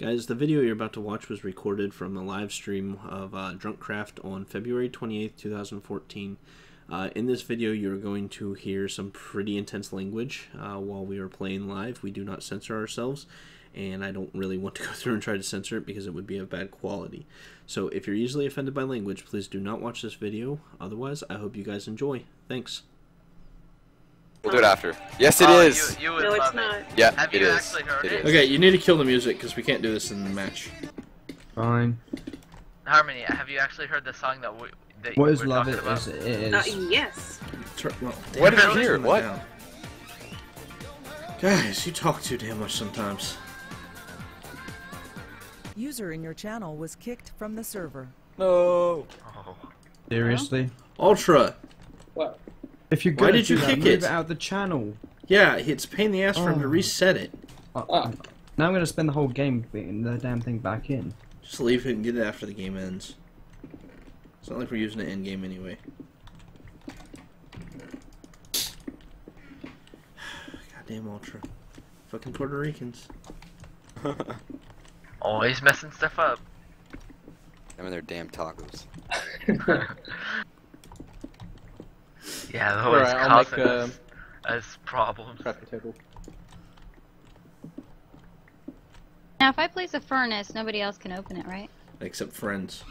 Guys, the video you're about to watch was recorded from a live stream of uh, Drunkcraft on February 28th, 2014. Uh, in this video, you're going to hear some pretty intense language uh, while we are playing live. We do not censor ourselves, and I don't really want to go through and try to censor it because it would be of bad quality. So if you're easily offended by language, please do not watch this video. Otherwise, I hope you guys enjoy. Thanks. We'll do it after. Yes, it Oh, is. You, you No, it's not. It. Yeah, Have it you is. actually heard It it? is. Okay, you need to kill the music because we can't do this in the match. Fine. Harmony, have you actually heard the song that we that What is love? talking It about? is. It Uh, yes. Well, What did you hear? What? down. Guys, you talk too damn much sometimes. User in your channel was kicked from the server. No. Oh. Seriously. Ultra. If you're Why did you do that, kick move it? it out the channel. Yeah, it's a pain in the ass for him to Oh. reset it. Uh, Now I'm gonna spend the whole game putting the damn thing back in. Just leave it and get it after the game ends. It's not like we're using it in game anyway. Goddamn Ultra. Fucking Puerto Ricans. Always messing stuff up. Them and their damn tacos. Yeah, they're always Alright, I'll make causing uh, us, us problems. crafting table. Now, if I place a furnace, nobody else can open it, right? Except friends.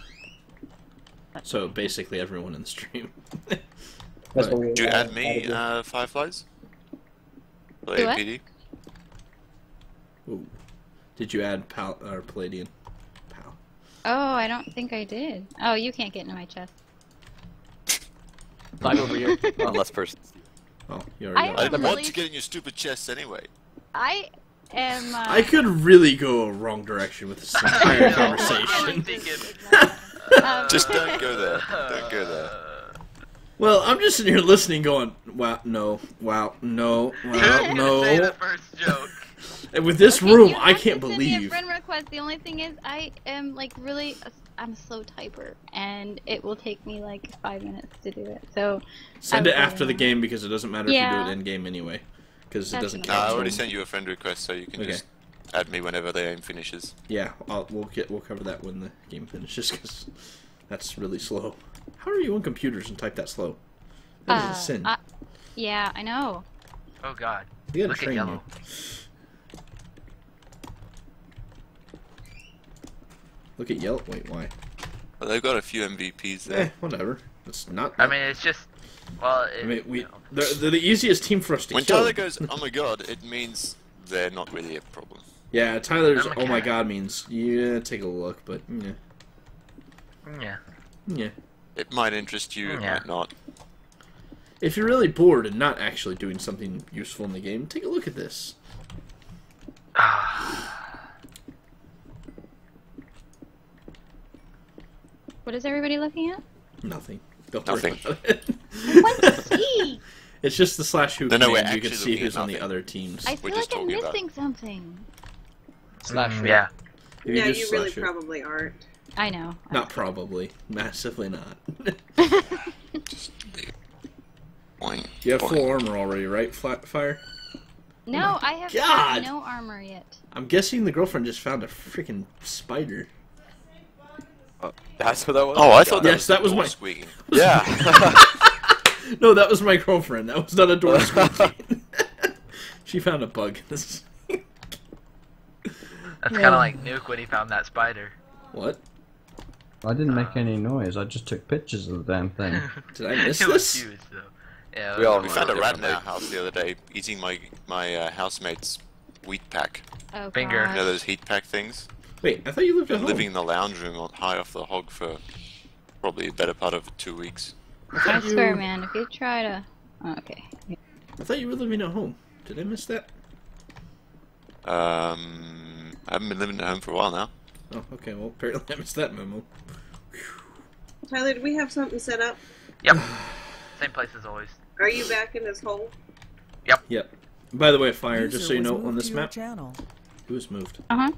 So basically everyone in the stream. That's what we. Did you uh, add me, added. uh, Fireflies? For Do what? APD? Ooh. Did you add Pal or Palladian? Pal. Oh, I don't think I did. Oh, you can't get into my chest. Slide over here. Unless person. Oh, you already I got I it. am didn't really- want to get in your stupid chests anyway. I am. Uh, I could really go a wrong direction with this entire conversation. I was thinking, um, Just don't go there. Don't go there. Well, I'm just sitting here listening, going, "Wow, no, wow, no, wow, was gonna say no." the first joke. And with this okay, room, I can't to send believe. Friend request. The only thing is, I am like really. A, I'm a slow typer, and it will take me like five minutes to do it. So Send it after the game because it doesn't matter if you do it in game anyway, because it doesn't fine. No, count. I already sent you a friend request, so you can Okay. just add me whenever the game finishes. Yeah, I'll, we'll get we'll cover that when the game finishes because that's really slow. How are you on computers and type that slow? That is uh, a sin. I- yeah, I know. Oh God. we gotta Look at yellow. you. Look at Yelp. Wait, why? Well, they've got a few MVPs Eh, there. whatever. It's not. I mean, it's just. Well, it, I mean, we you know. they're, they're the easiest team for us to when kill. Tyler goes, oh my god, it means they're not really a problem. yeah, Tyler's I'm oh my god means yeah. Take a look, but yeah, Yeah. yeah. It might interest you, it Yeah. might not. If you're really bored and not actually doing something useful in the game, take a look at this. What is everybody looking at? Nothing. Don't Nothing. worry about it. What to see? it's just the slash who No, no, we're command. You can see who's on the other teams. I feel like I'm talking about- missing something. Slash. Mm, yeah. If yeah, you really slash it- probably aren't. I know. Not probably. Massively not. Just leave. Boing, you have boing. full armor already, right? Flat fire. No, I have God! no armor yet. I'm guessing the girlfriend just found a freaking spider. Oh, that's what that was. Oh, I thought that Yes, was that was door my- squeaking. Yeah. No, that was my girlfriend. That was not a door squeaking. she found a bug. This That's kind of like Nuke when he found that spider. what? I didn't make any noise. I just took pictures of the damn thing. Did I miss it was this? huge. Yeah. it We all We found a rat in our house the other day, eating my my uh, housemate's wheat pack. Oh, Finger. gosh. You know those heat pack things? Wait, I thought you lived at Been home. living in the lounge room on, high off the hog for probably a better part of two weeks. I I swear, you, man, if you try to. Oh, okay. I thought you were living at home. Did I miss that? Um, I haven't been living at home for a while now. Oh, okay. Well, apparently I missed that memo. Tyler, do we have something set up? Yep. Same place as always. Are you back in this hole? Yep. Yep. By the way, fire. User Just so you know, on this map, channel. who was moved? Uh huh.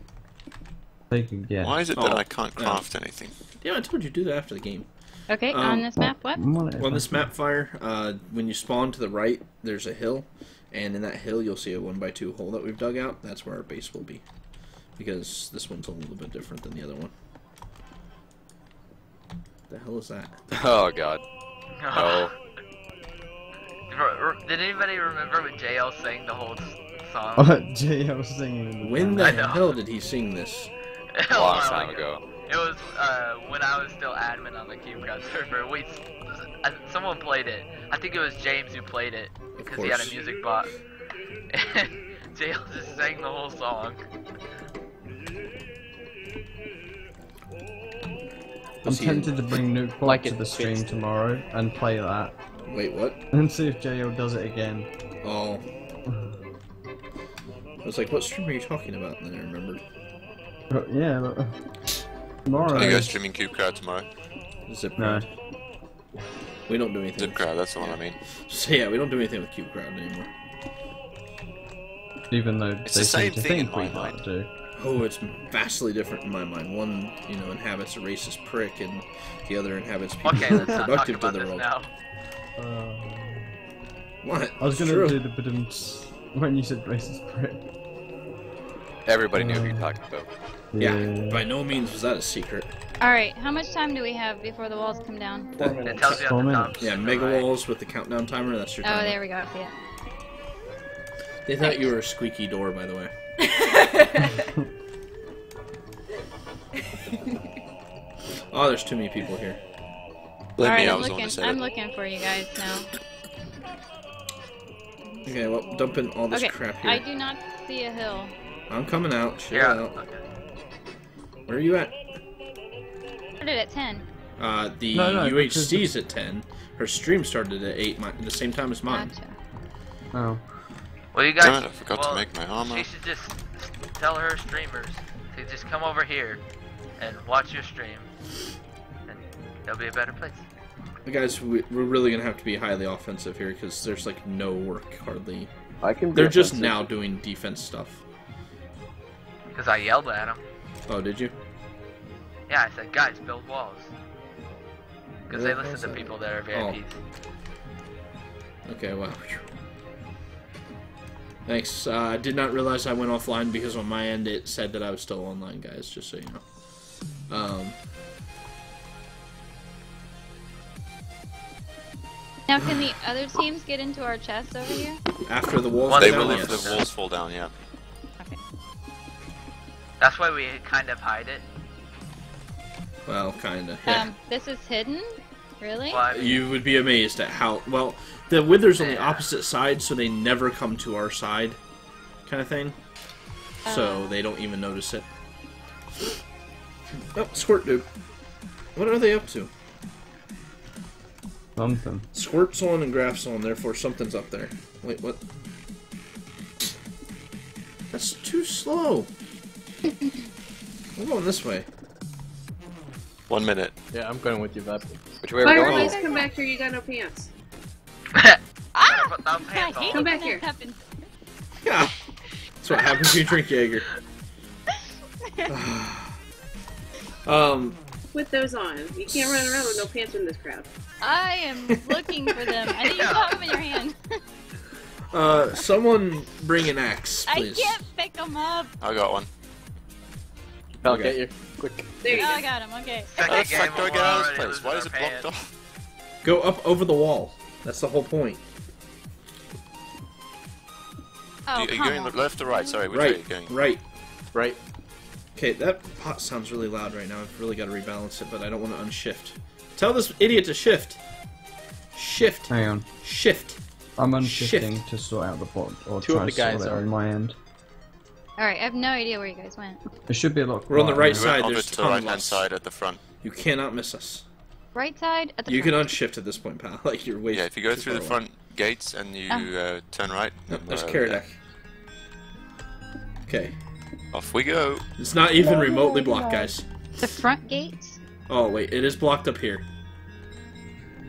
Take a guess. Why is it that Oh, I can't yeah. craft anything? Yeah, I told you to do that after the game. Okay, Um, on this map, what? What On this map, fire. Uh, when you spawn to the right, there's a hill, and in that hill you'll see a one by two hole that we've dug out. That's where our base will be. because this one's a little bit different than the other one. The hell is that? Oh god. No. Did anybody remember when JL sang the whole s- song? Oh, JL singing When the hell did he sing this? A A long while time ago. It was uh, when I was still admin on the CubeCrowd server. We, uh, someone played it. I think it was James who played it because he had a music box. And JL just sang the whole song. I'm tempted to bring Nuke Bob Like to the stream fits. tomorrow and play that Wait, what? and see if JL does it again. Oh. I was like, what stream are you talking about? And then I remembered. But yeah, but tomorrow. Are you guys streaming Cube Crowd tomorrow? Zip No. crowd. We don't do anything. Zip Crowd, that's the one I mean. So yeah, we don't do anything with Cube Crowd anymore. even though It's they the seem same to thing in think we my mind. might do. Oh, it's vastly different in my mind. One, you know, inhabits a racist prick, and the other inhabits people Okay, who are let's not talk productive to the world. now. Uh, What? I was It's gonna true. do the bidum when you said racist prick. Everybody knew who Uh, you're talking about. Yeah, by no means was that a secret. Alright, how much time do we have before the walls come down? Four It minutes. tells you Four at minutes. Yeah, mega right. walls with the countdown timer. That's your Oh, timer. there we go. Yeah. They thought you were a squeaky door, by the way. oh, there's too many people here. Believe Alright, me, I I'm was looking. who I'm it. looking for you guys now. Okay, well, dumping all this Okay, crap here. I do not see a hill. I'm coming out. Chill Yeah. out. Okay. Where are you at? Started at 10. Uh, the No, no, UHC's at 10. Her stream started at 8, mi- at the same time as mine. Gotcha. Oh. Well, you guys. Damn it, I forgot well, to make my armor. She should just tell her streamers to just come over here and watch your stream, and it'll be a better place. But guys, we, we're really gonna have to be highly offensive here because there's like no work hardly. I can. be They're just offensive. now doing defense stuff. Because I yelled at them. Oh, did you? Yeah, I said, guys, build walls. Because they listen to that? people that are Oh. VIPs. Okay, wow. Thanks. Uh, I did not realize I went offline because on my end it said that I was still online, guys. Just so you know. Um, Now, can the other teams get into our chest over here? after the walls Well, They down, will yes. if the walls fall down, yeah. Okay. That's why we kind of hide it. Well, kinda. Yeah. Um, this is hidden? Really? Well, I mean, You would be amazed at how well the withers on the opposite side, so they never come to our side, kind of thing. So Uh. they don't even notice it. Oh, squirt dude. What are they up to? Something. Squirt's on and graph's on, therefore something's up there. Wait, what? That's too slow. I'm going this way. One minute. Yeah, I'm going with you, Vep. Which way are we going? please come back here. You got no pants. gotta Ah! put them I pants hate. Come back here. that happens. Yeah. That's what happens when you drink Jaeger. um, Put those on. You can't run around with no pants in this crowd. I am looking for them. I need you to have them in your hand. uh, someone bring an axe, please. I can't pick them up. I got one. I'll Okay. get you. Quick. There you Oh, go. I got him, Okay. Second the game, do I get out of this place? Why is it blocked off? Go up over the wall. That's the whole point. Oh, you, are you come going on. left or right? Sorry, which way are you Right, going? right. Right. Okay, that pot sounds really loud right now. I've really got to rebalance it, but I don't want to unshift. Tell this idiot to shift. Shift. Hang on. Shift. I'm Shift. unshifting to sort out the bot or Two try of the to sort guys it are- on my end. Alright, I have no idea where you guys went. It should be a lot. We're on the right We now. side. went over there's to the ton of right hand side at the front. You cannot miss us. Right side at the You can unshift at this point, pal. Like you're way. Yeah, if you go through the far away. front gates and you Oh. uh, turn right, Nope, there's we're, uh, Karadek. Okay, Off we go. it's not even remotely blocked, guys. The front gates? Oh wait, it is blocked up here.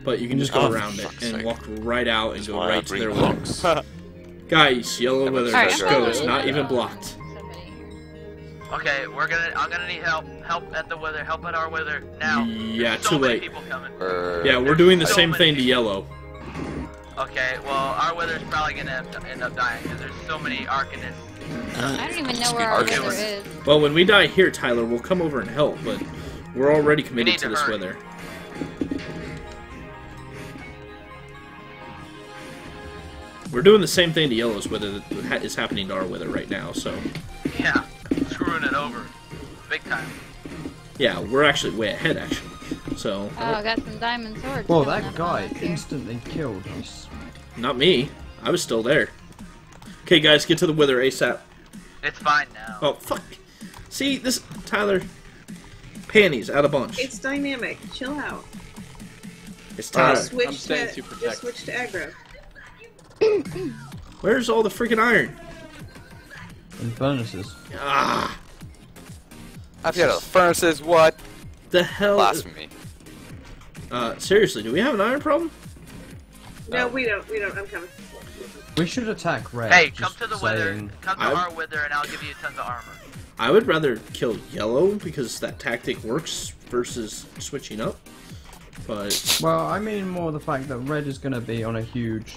But you can just go Oh, around it and sake. walk right out and That's go right to their blocks. wall. Guys, yellow Have a wither. Let's go. It's not even blocked. Somebody. Okay, we're gonna. I'm gonna need help. Help at the wither. Help at our wither now. Yeah, There's so too many late. people coming. Or... Yeah, we're doing the so same many thing to yellow. Okay, well, our wither's probably gonna end up, dying because there's so many Arcanists I don't even know where our Okay, wither is. Well, when we die here, Tyler, we'll come over and help, but we're already committed need to to this hurry. wither. We're doing the same thing to Yellow's wither that ha- is happening to our wither right now, so Yeah, screwing it over. Big time. yeah, we're actually way ahead, actually. So, Oh, I got some diamond swords. Well, that guy on us here. instantly killed us. not me. I was still there. Okay, guys, get to the wither ASAP. It's fine now. Oh, fuck. See, this, Tyler, panties out of bunch. It's dynamic. Chill out. It's Tyler. Just switch I'm staying to to just protect. switch to aggro. Where's all the freaking iron? And furnaces. Ah, I've got a furnaces. What? the hell? Blasphemy. Uh, seriously, do we have an iron problem? No, we don't. We don't. I'm coming. We should attack Red. Hey, come to the wither. Come to I- our wither, and I'll give you tons of armor. I would rather kill yellow because that tactic works versus switching up. But Well, I mean more the fact that Red is going to be on a huge.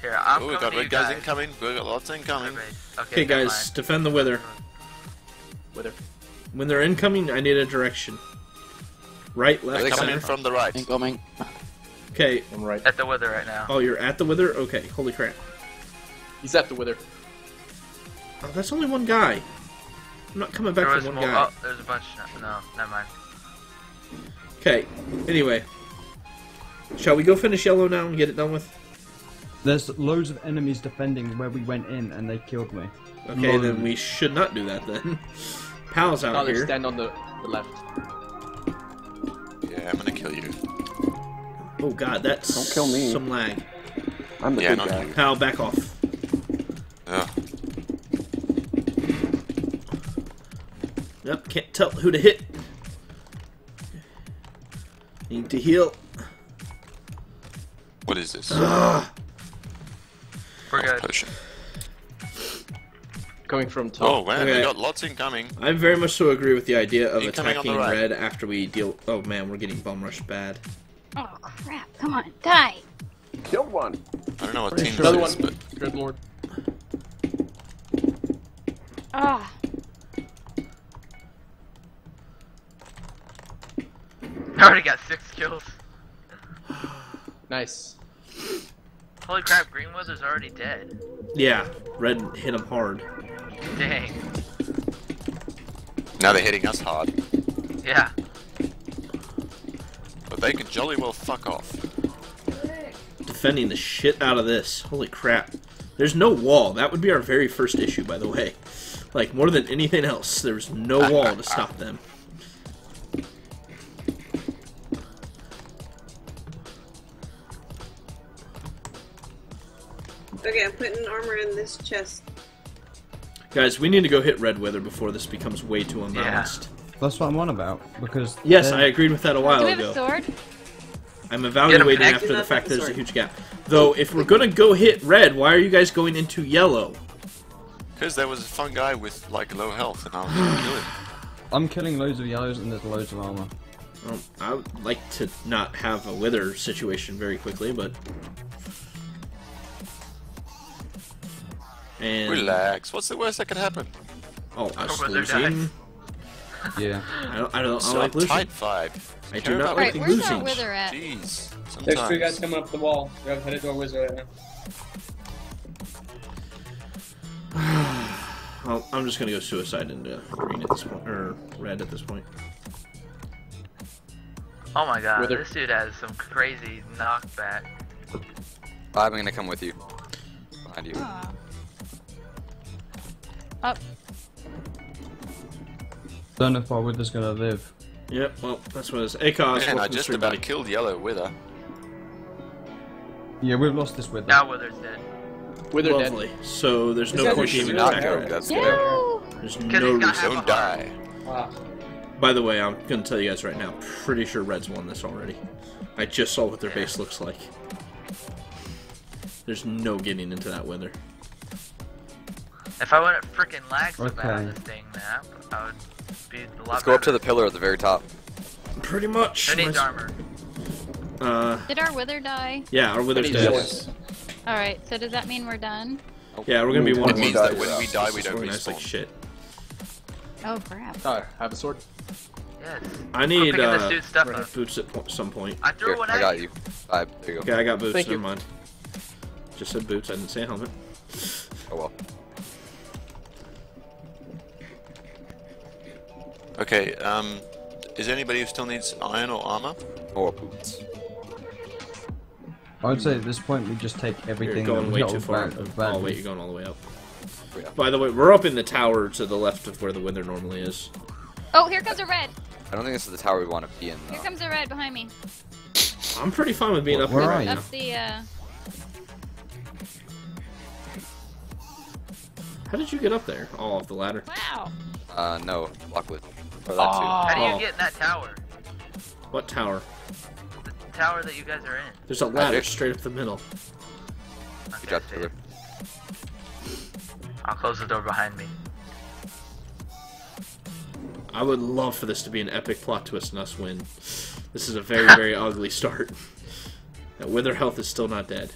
Here, I'm Oh, we coming got to you red guys guys. incoming. We got lots incoming. Okay, okay, guys, mind. defend the wither. Wither. When they're incoming, I need a direction. Right, left, They're coming center. from the right. Incoming. Okay. I'm right. At the wither right now. Oh, you're at the wither. Okay. Holy crap. He's at the wither. Oh, that's only one guy. I'm not coming back there was for one more. guy. Oh, there's a bunch. No, no, never mind. Okay. Anyway, shall we go finish yellow now and get it done with? There's loads of enemies defending where we went in, and they killed me. Okay, Loads. then we should not do that then. Pal's out Tyler, here. stand on the, the left. Yeah, I'm gonna kill you. Oh god, that's Don't kill me. some lag. I'm the Yeah, big not guy. Pal, back off. Yeah. Yep, can't tell who to hit. Need to heal. What is this? We're good. potion. Coming from top. Oh man, Okay. we got lots incoming. I very much so agree with the idea of Incoming attacking right. red after we deal. Oh man, we're getting bum rushed bad. Oh crap! Come on, die! Killed one. I don't know what Pretty team sure this Another is, one. but Dreadlord. Ah, I already got six kills. Nice. Holy crap, Green Wither's already dead. Yeah, red hit him hard. Dang. now they're hitting us hard. Yeah. But they can jolly well fuck off. Defending the shit out of this. Holy crap. There's no wall. That would be our very first issue, by the way. Like, more than anything else, there's no wall to stop them. This chest. Guys, we need to go hit red wither before this becomes way too unbalanced. That's what I'm on about because. Yes, they're- I agreed with that a while do we have ago. a sword? I'm evaluating after the fact the there's a huge gap. Though, if we're gonna go hit red, why are you guys going into yellow? Because there was a fun guy with like low health, and I was gonna kill him. I'm killing loads of yellows, and there's loads of armor. Well, I would like to not have a wither situation very quickly, but. And Relax. What's the worst that could happen? oh, us Wither losing. Yeah. I don't. I don't, I It's don't like a losing. tight fight. I do Care not about like Right, the where's losing. our wither at? Jeez. There's three guys Sometimes. coming up the wall. We're headed to our wizard right now. Well, I'm just gonna go suicide into green at this point, or red at this point. Oh my god, Wither. this dude has some crazy knockback. I'm gonna come with you. Behind you. Aw. Up. Don't know if our wither's gonna live. Yep. Well, that's what it is. Acos, Man, I just about buddy. killed yellow wither. Yeah, we've lost this wither. Now Wither's dead. Wither dead. So there's This no point a even shooter. Not attacking go. red. That's good. No! There's 'Cause no reason. half Don't die. Wow. By the way, I'm gonna tell you guys right now. Pretty sure Reds won this already. I just saw what their base looks like. There's no getting into that wither. If I wouldn't freaking lag so bad on this dang map, I would be a lot Let's go up to the pillar at the very top. Pretty much. Who needs My- armor? Uh, Did our wither die? yeah, our wither's Any dead. jealous? Alright, so does that mean we're done? Yeah, we're gonna be one of means these that when we die, we don't organized like respawn. shit. Oh crap. Uh, have a sword. Yes. I need picking the uh, suit stuff up. boots at some point. I threw Here, one I at got you. you. Five. There you go. Okay, I got boots. Thank Never you. mind. Just said boots. I didn't say helmet. Oh well. Okay, um, is there anybody who still needs iron or armor? More boots. I would say at this point we just take You're everything. going way we too got far. of Oh wait, you're going all the way up. Yeah. By the way, we're up in the tower to the left of where the wither normally is. Oh, here comes a red. I don't think this is the tower we want to be in. Here comes a red behind me. I'm pretty fine with being up Where here are right you? now. Up the uh. How did you get up there? Oh, off the ladder. Wow. Uh, no, Lockwood. Or that How do you Oh. get in that tower? What tower? The tower that you guys are in. There's a ladder straight up the middle. too. Okay, You got see the it. I'll close the door behind me. I would love for this to be an epic plot twist and us win. This is a very, very ugly start. That Wither Health is still not dead.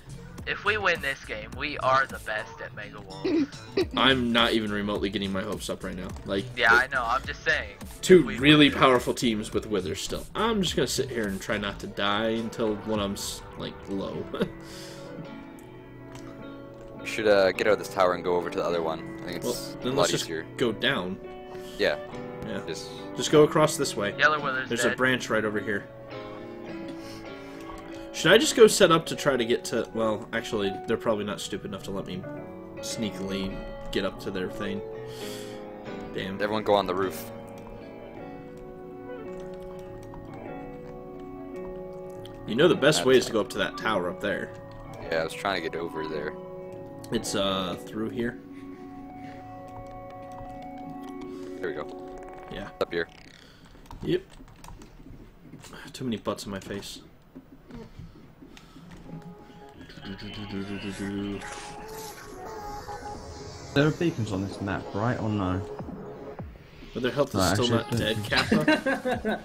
If we win this game, we are the best at Mega Walls. I'm not even remotely getting my hopes up right now. Like, yeah, I know. I'm just saying. two really win. powerful teams with Withers still. I'm just gonna sit here and try not to die until one of them's, like, low. We should uh, get out of this tower and go over to the other one. I think it's a then lot let's just easier. go down. Yeah. Yeah. Just Just go across this way. Yellow Wither's There's dead. a branch right over here. Should I just go set up to try to get to... Well, actually, they're probably not stupid enough to let me sneakily get up to their thing. Damn. everyone go on the roof. You know the best way is to go up to that tower up there. Yeah, I was trying to get over there. It's, uh, through here. There we go. Yeah. Up here. Yep. Too many butts in my face. There are beacons on this map, right or no? But their health is No, still not dead, don't Kappa.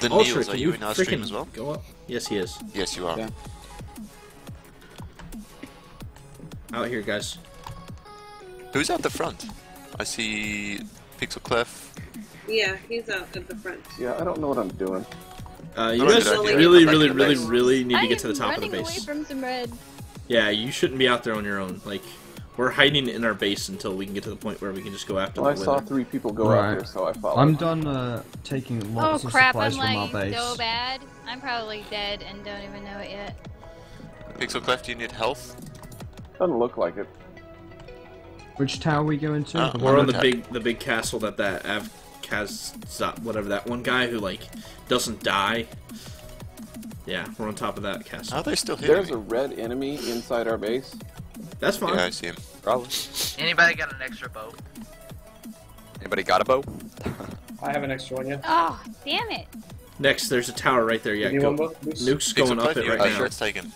The Ultra, Niels, are you in our stream freaking as well? Go up. Yes, he is. Yes, you are. Yeah. Out here, guys. Who's at the front? I see Pixel Clef. Yeah, he's out at the front. Yeah, I don't know what I'm doing. Uh, you Oh, guys good really, really, really, really need to get to the top of the base. away from some red. Yeah, you shouldn't be out there on your own. Like, we're hiding in our base until we can get to the point where we can just go after Well, I the saw three people go Right. out there, so I followed. I'm done uh, taking Oh lots of crap! I'm supplies from our lagging base. so bad. I'm probably dead and don't even know it yet. Pixel Clef, do you need health? Doesn't look like it. Which tower we go into? Uh, We're on the big, the big castle that that Avkaz, whatever that one guy who like doesn't die. Yeah, we're on top of that castle. Are they still here? There's a red enemy inside our base. That's fine. Yeah, I see him. Probably. Anybody got an extra bow? Anybody got a bow? I have an extra one, yeah. Oh, damn it! Next, there's a tower right there. Yeah, go. one book, Moose. Nuke's Pixel going up Clef, it right uh, now. sure it's taken.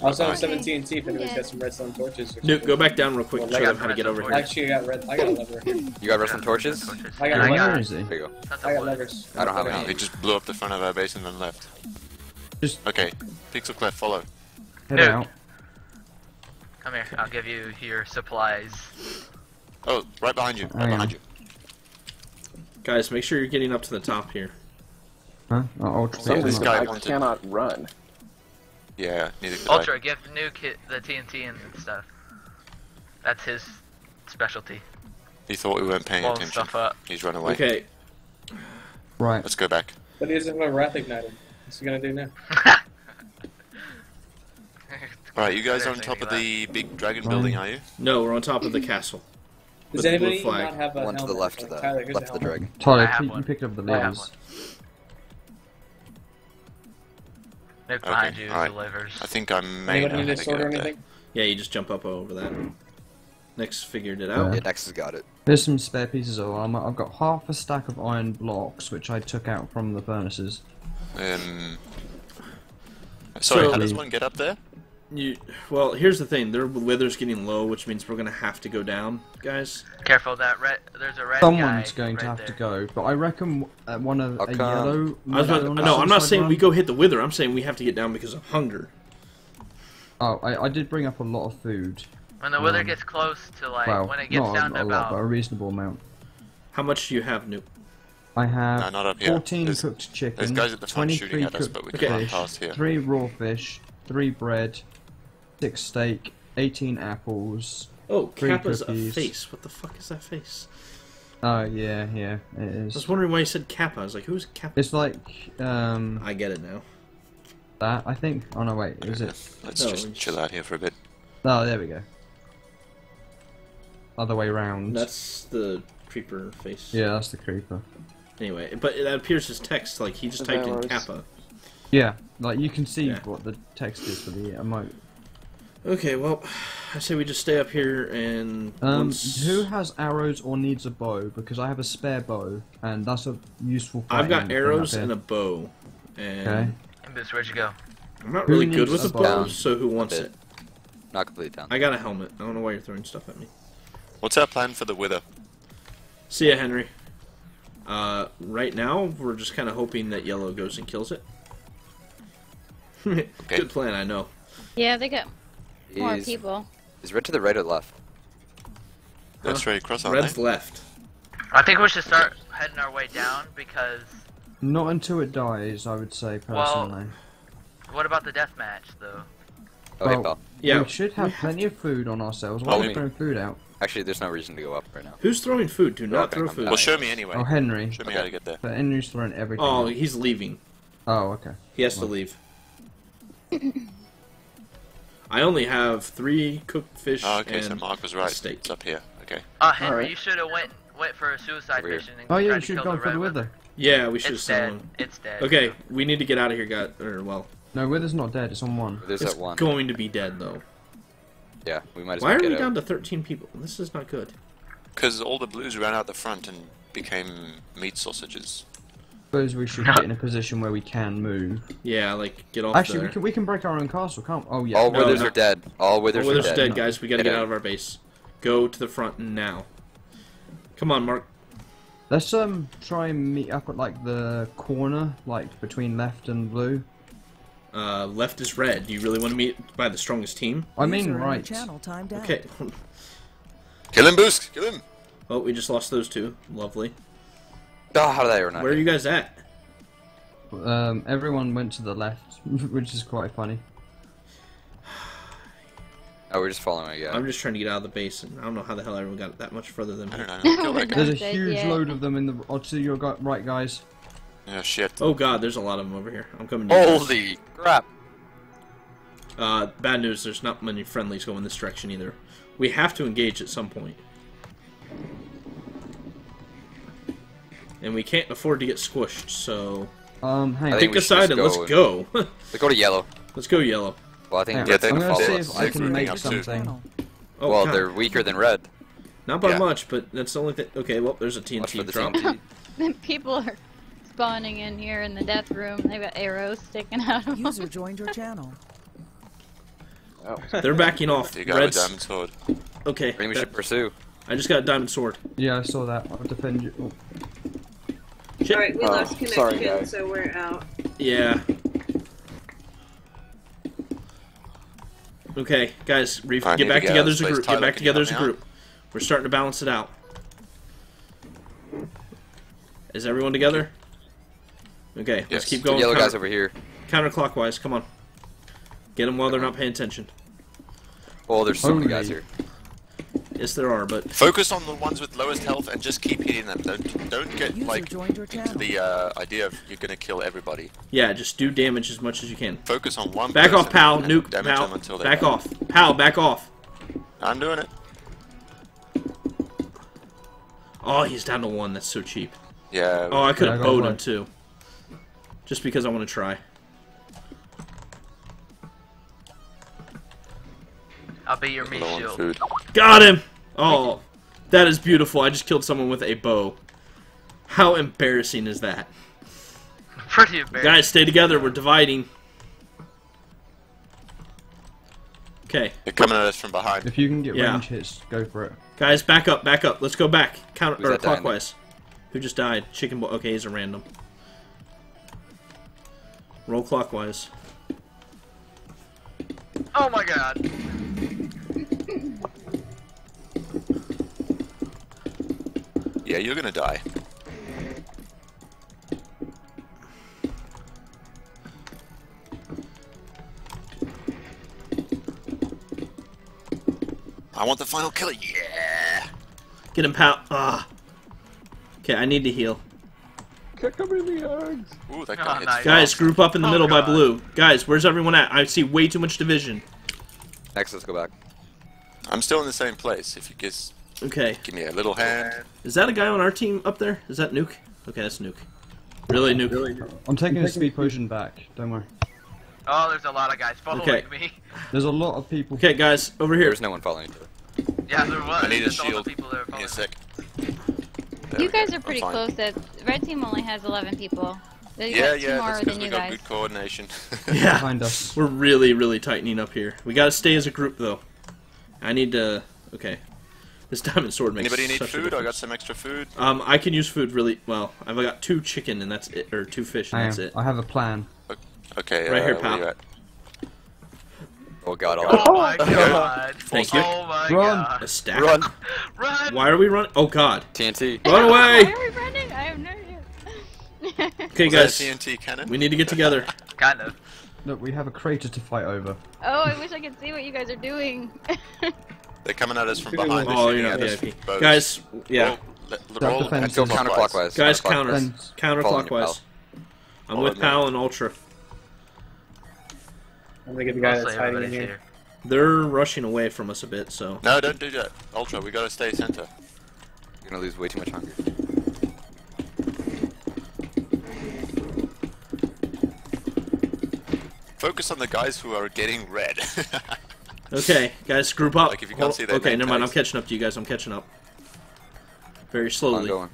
I also have Okay. 17 TNT if anybody's Yeah. got some redstone torches. or Nuke, go back down real quick and show them how to get over redstone here. Actually, I got red. I got a lever. You got redstone torches? I got I got, Where is? There you go. That's I a got levers. I don't have any. He just blew up the front of our base and then left. Just Okay, Pixel Clef, follow. head Nuke. out. Come here. I'll give you your supplies. Oh, right behind you. Right oh, I am. behind you. Guys, make sure you're getting up to the top here. Huh? Uh, oh, ultra For some this reason, guy I wanted- cannot run. Yeah, neither could Ultra, give Nuke hit the TNT and stuff. That's his specialty. He thought we weren't paying Blowing attention. stuff up. He's run away. Okay, Right. Let's go back. But he doesn't have a wrath ignited. What's he gonna do now? Alright, you guys are on top of the big dragon Fine. building, are you? no, we're on top of the castle. Does the anybody not have a One to the left of Like, the Tyler, left a of the dragon. Tyler, I you picked up the I have levers. Nuke behind Okay, you alright. delivers. I think I may Anybody know need how a to sword get or up there. anything? Yeah, you just jump up over that. Next figured it out. Yeah, Nex has got it. There's some spare pieces of armor. I've got half a stack of iron blocks, which I took out from the furnaces. Um, sorry, So- how does one get up there? You well, here's the thing. Their wither's getting low, which means we're gonna have to go down, guys. Careful, that red. There's a red Someone's guy going right to have there. to go, but I reckon uh, one of How a yellow. I was about might to, be on no, I'm not saying run. we go hit the wither. I'm saying we have to get down because of hunger. Oh, I, I did bring up a lot of food. When the wither Um, gets close to like well, when it gets not down a, to a lot, about but a reasonable amount. How much do you have, Noob? I have No, not up here. 14 There's- cooked chicken, there's guys at the 23 shooting at us, cooked but we can run fish, here. 3 raw fish, 3 bread, 6 steak, 18 apples. Oh, Three Kappa's a face. What the fuck is that face? Oh, yeah, yeah, it is. I was wondering why you said Kappa. I was like, who's Kappa? It's like, um, I get it now. that, I think. Oh, no, wait, is it? Let's No, just it's- chill out here for a bit. Oh, there we go. Other way round. That's the creeper face. Yeah, that's the creeper. Anyway, but it appears as text. Like he just typed in Devours. Kappa. Yeah, like you can see Yeah. what the text is for the emote. Okay, well, I say we just stay up here and Um, once... who has arrows or needs a bow? Because I have a spare bow, and that's a useful. I've got arrows and a bow, and Okay. Imbus, where'd you go? I'm not Who really good with a a bow. bow? So who wants it? Not completely down. I got a helmet. I don't know why you're throwing stuff at me. What's our plan for the wither? See ya, Henry. Uh, right now we're just kind of hoping that yellow goes and kills it. Good plan, I know. Yeah, they got more Is, people. is red to the right or left? They're Huh? straight across, aren't Red's eh? left. I think we should start heading our way down because Not until it dies, I would say personally. Well, personally. what about the death match though? Okay, Well, pal. Yeah. we should have plenty of food on ourselves. Why Well, are we we- throwing food out? Actually, there's no reason to go up right now. Who's throwing food? Do not Okay, throw I'm food. Well, show me anyway. Oh, Henry. Show me how to get there. But Henry's throwing everything. Oh, out. he's leaving. Oh, okay. He has to leave. I only have three cooked fish Oh, okay, and so Mark was right. steak. It's up here. Okay. Oh, Henry, Alright. you should have went went for a suicide Weird. mission and Oh yeah, tried we should kill go for the wither. wither. Yeah, we should have It's sent dead. one. It's dead. Okay, we need to get out of here, guys. Or well, No, wither's not dead. It's on one. There's it's that one. going to be dead though. Yeah, we might as Why well are we out. down to 13 people? This is not good. Because all the blues ran out the front and became meat sausages. Suppose we should get in a position where we can move. Yeah, like get off Actually, there. we can we can break our own castle, can't? Oh yeah. All No, withers no. are dead. All withers, Well, are there's dead. dead, guys. We gotta Get get out. out of our base. Go to the front now. Come on, Mark. Let's um try and meet up at like the corner, like between left and blue. Uh, left is red. Do you really want to meet by the strongest team? I mean User in your right. Channel timed out. Okay. Kill him, Boost! Kill him! oh, we just lost those two. Lovely. Oh, how did I or not? Where are you guys at? Um, everyone went to the left, which is quite funny. Oh, we're just following a guy. I'm just trying to get out of the base, and I don't know how the hell everyone got that much further than I me. don't know. Kill We're that guy. not There's a huge yet. load of them in the. Oh, to your gu- right, guys. Yeah, shit. Oh god, there's a lot of them over here. I'm coming to you guys. Holy crap! Uh, bad news, there's not many friendlies going this direction either. We have to engage at some point. And we can't afford to get squished, so... Um, hang I on. think Pick a side and let's go- go. Let's go to yellow. let's go yellow. Well, I think Yeah, they I'm can gonna follow see us. if I can make up too. something. Oh, well, God. they're weaker than red. Not by Yeah. much, but that's the only thing... Okay, well, there's a Watch for TNT the drop. TNT. People are spawning in here in the death room. They've got arrows sticking out of them. User joined your channel. Oh. They're backing off. You got a Reds... diamond sword. Okay, I think we that- should pursue. I just got a diamond sword. Yeah, I saw that. I'll defend you. Oh, Shit. Alright, we Oh, lost connection, sorry, guys. so we're out. Yeah. Okay, guys, re- I need get to back get together out as a group. Get back together as a help me group. We're starting to balance it out. Is everyone together? Okay, let's Yes. keep The going. yellow counter- guys over here. counterclockwise. Come on. Get them while they're not paying attention. Oh, there's so many guys here. Yes, there are, but Focus on the ones with lowest health and just keep hitting them. Don't don't get User like into the uh, idea of you're gonna kill everybody. yeah, just do damage as much as you can. Focus on one. Back off, pal. Nuke, damage pal. them until they Back die. off, pal. Back off. I'm doing it. Oh, he's down to one. That's so cheap. Yeah. Oh, I could have go bowed him it. too. Just because I want to try. I'll be your meat shield. food. Got him! Oh, that is beautiful. I just killed someone with a bow. How embarrassing is that? Pretty embarrassing. Guys, stay together. We're dividing. Okay. They're coming at us from behind. if you can get Yeah. range hits, go for it. Guys, back up, back up. Let's go back. Counter or that clockwise. Who just died? Chicken boy. Okay, he's a random. Roll clockwise. Oh my god. Yeah, you're gonna die. I want the final kill. Yeah. Get him, pal. Ah. Okay, I need to heal. Kick him in the eggs. Ooh, that Oh, guy hits nice. Guys, group up in the Oh, middle by blue. Guys, where's everyone at? I see way too much division. Next, let's go back. I'm still in the same place. If you guys Okay. give me a little hand. Is that a guy on our team up there? Is that Nuke? Okay, that's Nuke. Really, Nuke? I'm taking a speed potion back. Don't worry. Oh, there's a lot of guys following Okay. me. There's a lot of people. Okay, guys, over here. There's no one following you. Yeah, there was. I need a Just all the shield. people that were Give me a following sec. There You we go. guys are pretty close. That red team only has 11 people. They Yeah, got two yeah, more that's because than we you got guys. good coordination. Yeah. Behind us. We're really, really tightening up here. We gotta stay as a group, though. I need to... Okay. This diamond sword makes Anybody need such food? I got some extra food. Um, I can use food really... Well, I've got two chicken, and that's it. Or two fish, and I, that's am. it. I have a plan. Okay, Right uh, here, pal. Oh god, Oh all my god. Thank you. Oh my Run. god. A stack. Run. Run! Why are we running? Oh, God. TNT. Run Why away! are we running? I have no idea. Okay, Was guys. TNT cannon? We need to get together. Kind of. Look, we have a crater to fight over. oh, I wish I could see what you guys are doing. They're coming at us from behind. doing They're Oh, shooting you're not VIP. Guys, yeah. Roll, let- roll defense. Let's go counterclockwise. Guys, Counterclockwise. counter. Then- Counterclockwise. I'm Follow with me. Pal and Ultra. I'm gonna get the guy that's hiding in here. here. They're rushing away from us a bit, so... No, don't do that. Ultra, we gotta stay center. You're gonna lose way too much hunger. Focus on the guys who are getting red. Okay, guys, group up. Like, if you can't Hold- see their okay, never mind. I'm catching up to you guys. I'm catching up. Very I'm slowly. going.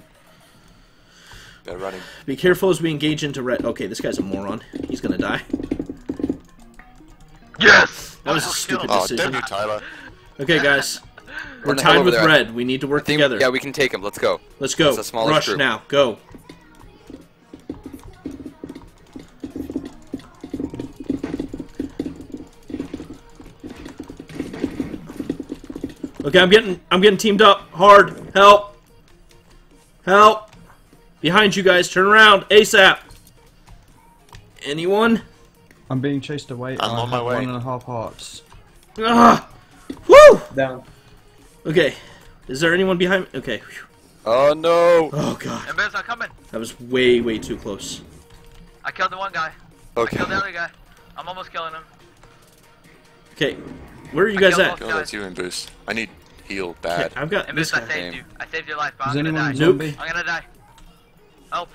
They're running. Be careful as we engage into red. Okay, this guy's a moron. He's gonna die. Yes! That was a stupid kill. Oh, decision. damn you, Tyler. Okay, guys. We're in the hell tied with there. red. We need to work think- together. Yeah, we can take him. Let's go. Let's go. It's Rush group. now. Go. Okay, I'm getting I'm getting teamed up hard. Help. Help. Behind you guys. Turn around ASAP. Anyone? I'm being chased away. I'm on my way. One and a half hearts. Ah! Woo! Down. Okay. Is there anyone behind me? Okay. Oh no. Oh god. Embers are coming. That was way, way too close. I killed the one guy. Okay. Killed the other guy. I'm almost killing him. Okay. Where are you guys killed at? both Oh, that's you and Boost. I need heal bad. Okay, I've got Embers, this I guy. saved you. I saved your life, but Is I'm gonna anyone die. zombie? I'm gonna die. Help.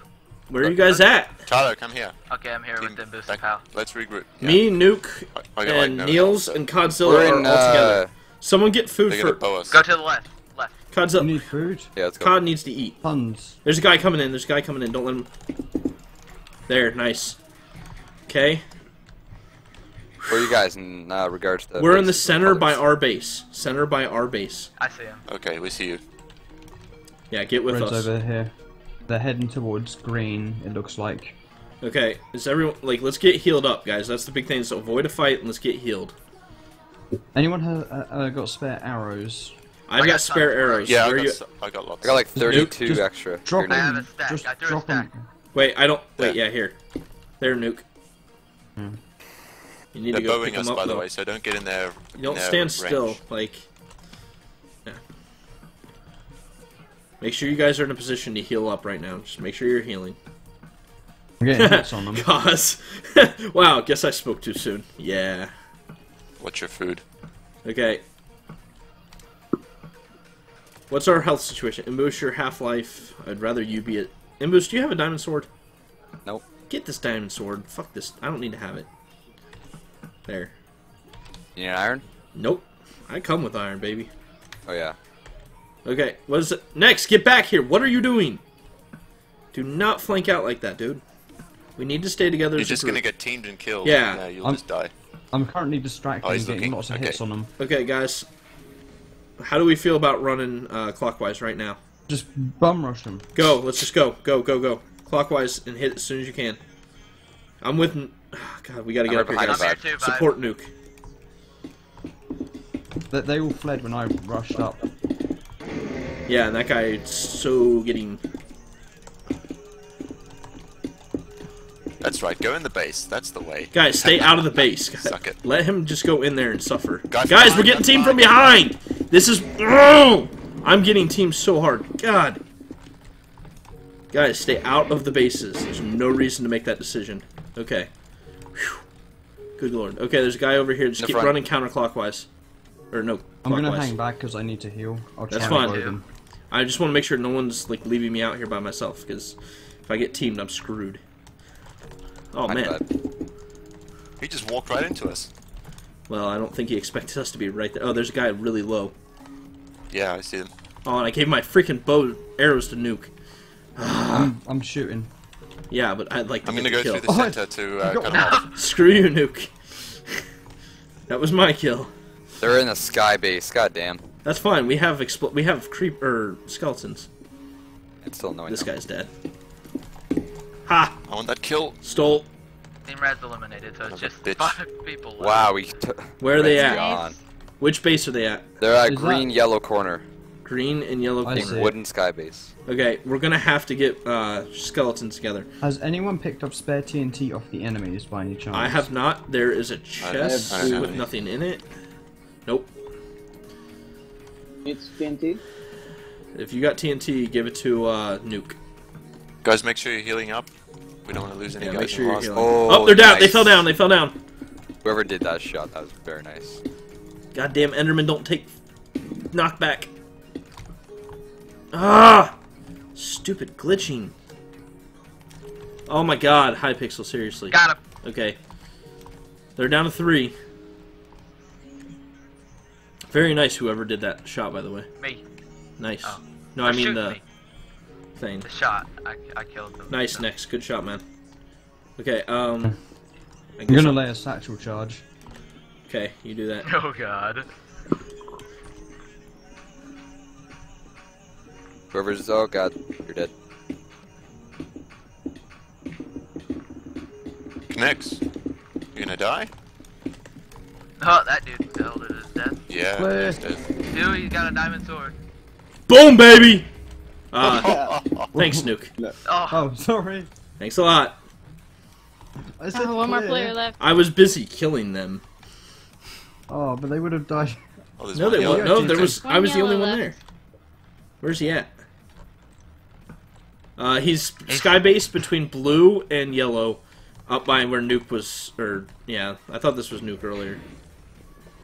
Where are you guys at? Tyler, come here. Okay, I'm here Team with them, Boost and Pal. Let's regroup. Yeah. Me, Nuke, I- I got, like, and no Niels health, and so Godzilla We're are in. all together. Uh, Someone get food for. Go to the left. Left. You Godzilla. need food? yeah, let's go. Cod needs to eat. Puns. There's a guy coming in. There's a guy coming in. Don't let him. There, nice. Okay, Where are you guys in uh, regards to? we're in the center by our base. Center by our base. I see him. Okay, we see you. Yeah, get with Red's us. over here. They're heading towards green, it looks like. Okay, is everyone like? Let's get healed up, guys. That's the big thing. So avoid a fight and let's get healed. Anyone have uh, uh, got spare arrows? I've I got got spare some. arrows. Yeah, I Where got, you? s- I got lots. I got like 32 Just extra. Drop Here, I have them. a stack. Just I threw a drop stack. them. Wait, I don't. Wait, Yeah. yeah, here. There, Nuke. Hmm. You need They're to go bowing pick us, them up, by the way, so don't get in there. Don't stand still. Like, yeah. Make sure you guys are in a position to heal up right now. Just make sure you're healing. I'm getting hits on them. Cause, wow, guess I spoke too soon. Yeah. What's your food? Okay. What's our health situation? Imboosh, your half life. I'd rather you be it. Imboosh, do you have a diamond sword? Nope. Get this diamond sword. Fuck this. I don't need to have it. There. You need iron? Nope. I come with iron, baby. Oh yeah. Okay, what is it? Next, get back here. What are you doing? Do not flank out like that, dude. We need to stay together You're as just gonna get teamed and killed. Yeah. and, uh, you'll I'm- just die. I'm currently distracted Oh, and getting looking. lots of Okay. hits on them. Okay, guys. How do we feel about running uh, clockwise right now? Just bum rush them. Go. Let's just go. Go, go, go. Clockwise and hit as soon as you can. I'm with... N- God, we gotta I'm get right up here, behind guys. here too, bud. Support Nuke. They, they all fled when I rushed up. Yeah, and that guy is so getting. That's right, go in the base. That's the way. Guys, stay out of the base. Guys, Suck it. Let him just go in there and suffer. Guy from Guys, we're getting team from behind. behind. This is. Oh! I'm getting teamed so hard. God. Guys, stay out of the bases. There's no reason to make that decision. Okay. Whew. Good lord. Okay, there's a guy over here. Just keep front. running counterclockwise. Or no, I'm gonna hang back because I need to heal. I'll That's fine. avoid them. I just want to make sure no one's like leaving me out here by myself because if I get teamed, I'm screwed. Oh My man. bad. He just walked right into us. Well, I don't think he expected us to be right there. Oh, there's a guy really low. Yeah, I see him. Oh, and I gave my freaking bow arrows to nuke. I'm, I'm shooting. Yeah, but I'd like to I'm gonna the go kill. through the Oh, center to uh, cut him off. Screw you, nuke. that was my kill. They're in a sky base. God damn. That's fine. We have expl- we have creep or skeletons. It's still annoying. This though. guy's dead. Ha! I want that kill. Stole. Team Red's eliminated, so it's Son of a just bitch. five people left. Wow, we. T- Where are they at? gone. Which base are they at? They're at Is that- green, yellow corner. Green and yellow I corner. see. wooden sky base. Okay, we're gonna have to get uh, skeletons together. Has anyone picked up spare TNT off the enemies by any chance? I have not. There is a chest I don't have with any. nothing in it. Nope. It's TNT. If you got TNT, give it to uh, Nuke. Guys, make sure you're healing up. We don't want to lose any Yeah, guys make sure in you're last- healing. Oh, Oh, they're down. They nice. fell down. They fell down. Whoever did that shot, that was very nice. Goddamn Enderman, don't take knockback. Ah! Stupid glitching. Oh my god, Hypixel, seriously. Got him. Okay. They're down to three. Very nice, whoever did that shot, by the way. Me. Nice. Oh. No, I They're mean the me. thing. The shot. I, I killed them. Nice, next. Good shot, man. Okay, um... I I'm gonna I'll- lay a satchel charge. Okay, you do that. Oh god. Whoever's. Oh god, you're dead. Connects. You gonna die? Oh, that dude fell to his death. Yeah. Where? Dude, he's got a diamond sword. Boom, baby! Uh, thanks, Nuke. Oh, Oh, sorry. Thanks a lot. I said Oh, one more player left. I was busy killing them. Oh, but they would have died. Oh, No, they yellow. won't. No, Yeah, there was. One I was the only yellow one there. Where's he at? Uh, he's sky based between blue and yellow, up by where Nuke was. Or yeah, I thought this was Nuke earlier.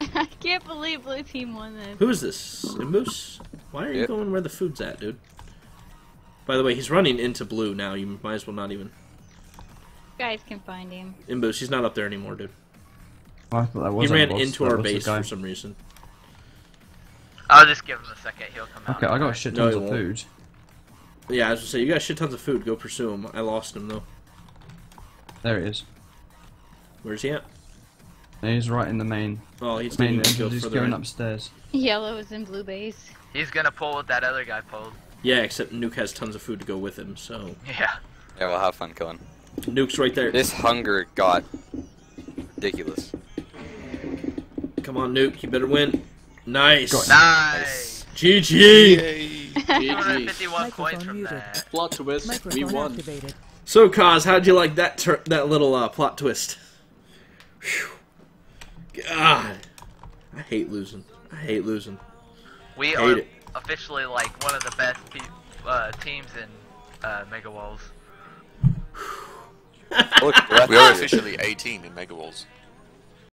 I can't believe blue team won this. Who is this? Imbus? Why are you Yep. going where the food's at, dude? By the way, he's running into blue now. You might as well not even. guys can find him. Imbus, he's not up there anymore, dude. Oh, I that was He ran boss. into That our base for some reason. I'll just give him a second. He'll come out. Okay, I got shit No, tons he of won't. food. Yeah, I was gonna say you got shit tons of food. Go pursue him. I lost him though. There he is. Where's he at? He's right in the main Oh, he's main taking go. He's going in. upstairs. Yellow is in blue base. He's gonna pull what that other guy pulled. Yeah, except Nuke has tons of food to go with him, so Yeah. Yeah, we'll have fun killing. Nuke's right there. This hunger got ridiculous. Come on, Nuke, you better win. Nice. Got it. Nice. GG. GG. 251 points Microphone from muted. that. Plot twist. We won. activated. So, Kaz, how'd you like that tur- that little uh, plot twist? Whew. God, I hate losing. I hate losing. We Hate are it. officially like one of the best pe- uh, teams in uh, Mega Walls. Look, We are Dude. officially 18 in Mega Walls.